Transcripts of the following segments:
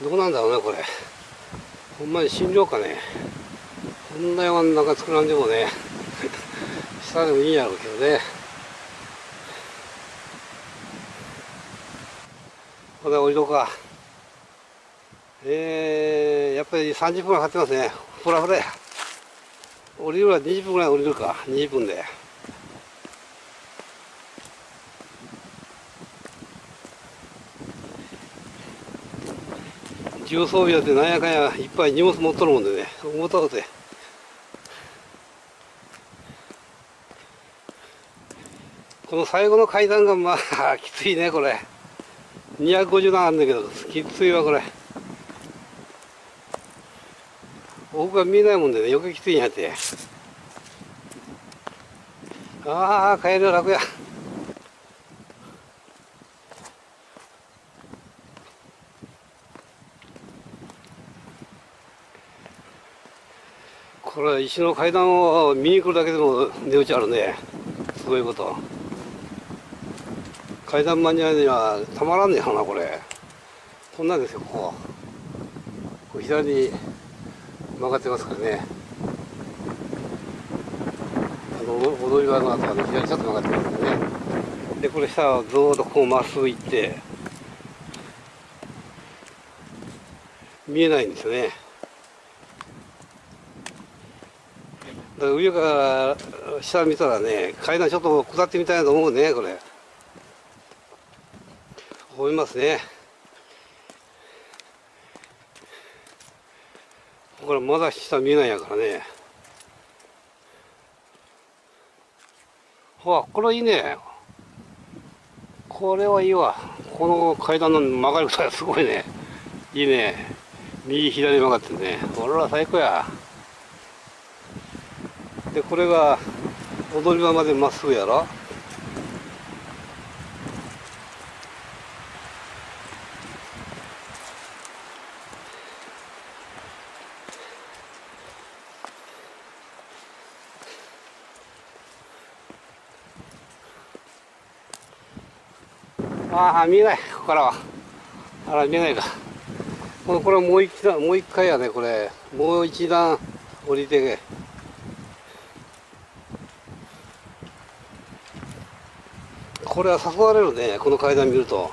どうなんだろうねこれ。ほんまに診療かね。こんな山の中作らんでもね。下でもいいんやろうけどね。これ降りろか。えー、やっぱり30分かかってますね。ふらふら。や降りるは20分ぐらい降りるか。20分で。重装備だってなんやかんやいっぱい荷物持っとるもんでね。重たくてこの最後の階段がまあ きついねこれ。250段あるんだけどきついわこれ。奥が見えないもんでね余計きついんやって。ああ帰る楽や。これ石の階段を見に来るだけでも値打ちあるね。すごいこと。階段マニアにはたまらんねやろなこれ。こんなんですよここ。こ左に曲がってますからね。あの踊り場の後はね左ちょっと曲がってますからね。でこれ下はずっとこうまっすぐ行って見えないんですよねだから上から下見たらね階段ちょっと下ってみたいなと思うねこれ。思いますね。これまだ下見えないやからね。ほらこれいいね。これはいいわ。この階段の曲がり方がすごいね。いいね。右左曲がってね。これは最高や。でこれが踊り場までまっすぐやろ？ああ見えない。ここからは。あら見えないか。これこれもう一段もう一回やねこれ。もう一段降りてこれは誘われるねこの階段見ると。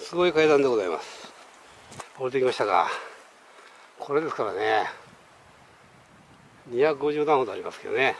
すごい階段でございます。降りてきましたかこれですからね。250段ほどありますけどね。